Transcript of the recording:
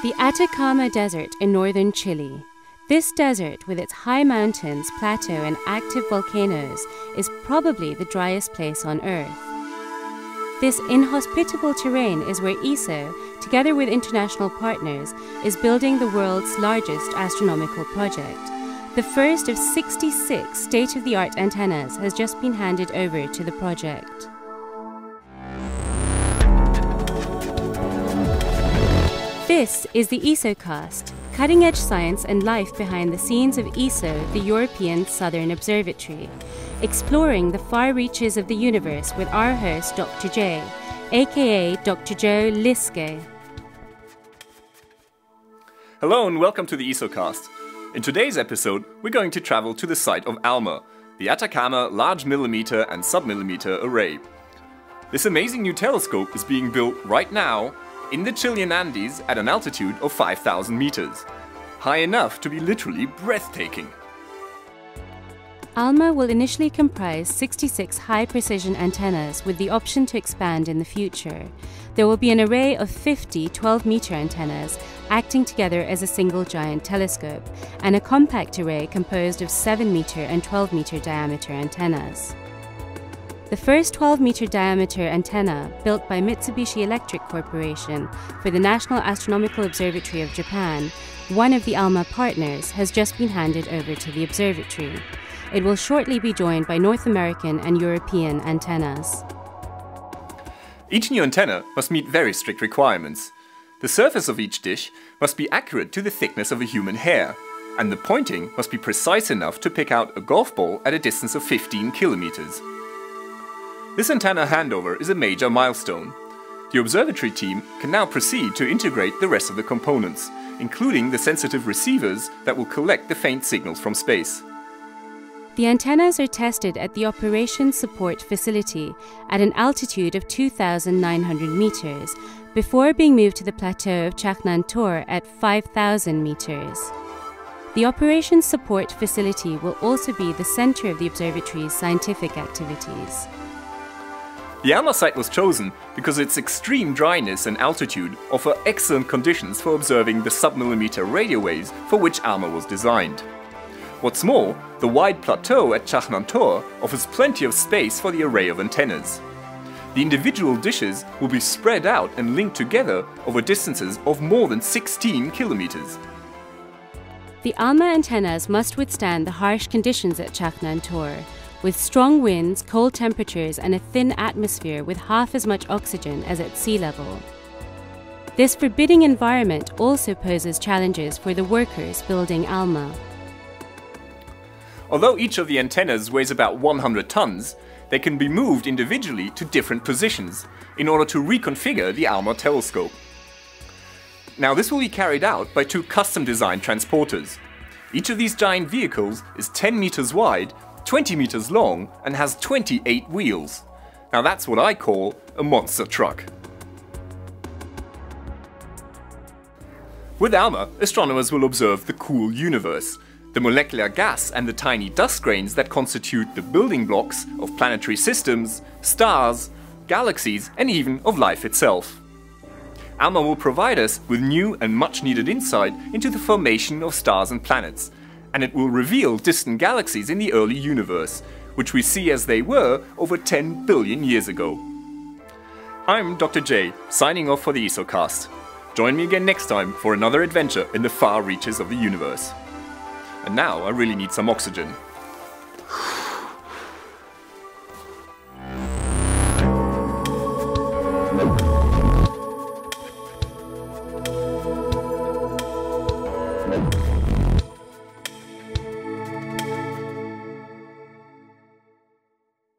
The Atacama Desert in northern Chile. This desert, with its high mountains, plateau, and active volcanoes, is probably the driest place on Earth. This inhospitable terrain is where ESO, together with international partners, is building the world's largest astronomical project. The first of 66 state of the art antennas has just been handed over to the project. This is the ESOcast, cutting edge science and life behind the scenes of ESO, the European Southern Observatory, exploring the far reaches of the universe with our host, Dr. J, aka Dr. Joe Liske. Hello and welcome to the ESOcast. In today's episode, we're going to travel to the site of ALMA, the Atacama Large Millimeter and Submillimeter Array. This amazing new telescope is being built right now in the Chilean Andes at an altitude of 5,000 meters. High enough to be literally breathtaking. ALMA will initially comprise 66 high precision antennas with the option to expand in the future. There will be an array of 50 12 meter antennas acting together as a single giant telescope, and a compact array composed of 7 meter and 12 meter diameter antennas. The first 12 meter diameter antenna, built by Mitsubishi Electric Corporation for the National Astronomical Observatory of Japan, one of the ALMA partners, has just been handed over to the observatory. It will shortly be joined by North American and European antennas. Each new antenna must meet very strict requirements. The surface of each dish must be accurate to the thickness of a human hair, and the pointing must be precise enough to pick out a golf ball at a distance of 15 kilometers. This antenna handover is a major milestone. The observatory team can now proceed to integrate the rest of the components, including the sensitive receivers that will collect the faint signals from space. The antennas are tested at the Operations Support Facility at an altitude of 2,900 meters before being moved to the plateau of Chajnantor at 5,000 meters. The Operations Support Facility will also be the center of the observatory's scientific activities. The ALMA site was chosen because its extreme dryness and altitude offer excellent conditions for observing the submillimeter radio waves for which ALMA was designed. What's more, the wide plateau at Chajnantor offers plenty of space for the array of antennas. The individual dishes will be spread out and linked together over distances of more than 16 kilometers. The ALMA antennas must withstand the harsh conditions at Chajnantor, with strong winds, cold temperatures, and a thin atmosphere with half as much oxygen as at sea level. This forbidding environment also poses challenges for the workers building ALMA. Although each of the antennas weighs about 100 tons, they can be moved individually to different positions in order to reconfigure the ALMA telescope. Now this will be carried out by two custom designed transporters. Each of these giant vehicles is 10 meters wide 20 meters long and has 28 wheels. Now that's what I call a monster truck. With ALMA, astronomers will observe the cool universe, the molecular gas and the tiny dust grains that constitute the building blocks of planetary systems, stars, galaxies, and even of life itself. ALMA will provide us with new and much needed insight into the formation of stars and planets, and it will reveal distant galaxies in the early universe, which we see as they were over 10 billion years ago. I'm Dr. J, signing off for the ESOcast. Join me again next time for another adventure in the far reaches of the universe. And now I really need some oxygen.